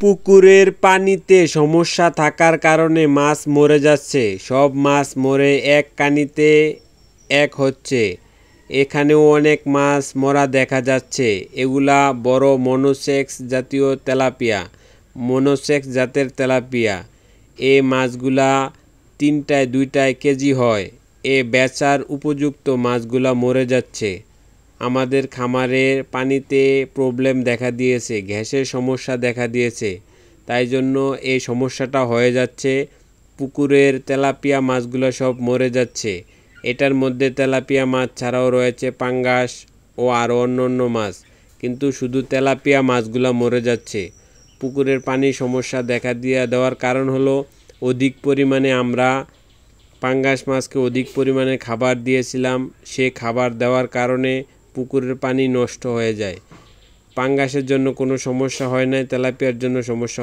পুকুরের পানিতে সমস্যা থাকার কারণে মাছ মরে যাচ্ছে। সব মাছ মরে এক কানিতে এক হচ্ছে। এখানেও অনেক মাছ মরা দেখা যাচ্ছে। এগুলা বড় মনোসেক্স জাতীয় তেলাপিয়া, মনোসেক্স জাতের তেলাপিয়া। এ মাছগুলা তিনটায় দুইটায় কেজি হয়। এ বেচার উপযুক্ত মাছগুলা মরে যাচ্ছে। আমাদের খামারের পানিতে প্রবলেম দেখা দিয়েছে, গ্যাসের সমস্যা দেখা দিয়েছে। তাই জন্য এই সমস্যাটা হয়ে যাচ্ছে, পুকুরের তেলাপিয়া মাছগুলো সব মরে যাচ্ছে। এটার মধ্যে তেলাপিয়া মাছ ছাড়াও রয়েছে পাঙ্গাস ও আরও অন্য অন্য মাছ, কিন্তু শুধু তেলাপিয়া মাছগুলো মরে যাচ্ছে। পুকুরের পানি সমস্যা দেখা দিয়ে দেওয়ার কারণ হলো, অধিক পরিমাণে আমরা পাঙ্গাস মাছকে অধিক পরিমাণে খাবার দিয়েছিলাম, সে খাবার দেওয়ার কারণে পুকুরের পানি নষ্ট হয়ে যায়। পাঙ্গাসের জন্য কোনো সমস্যা হয় নাই তেলাপিয়ার জন্য সমস্যা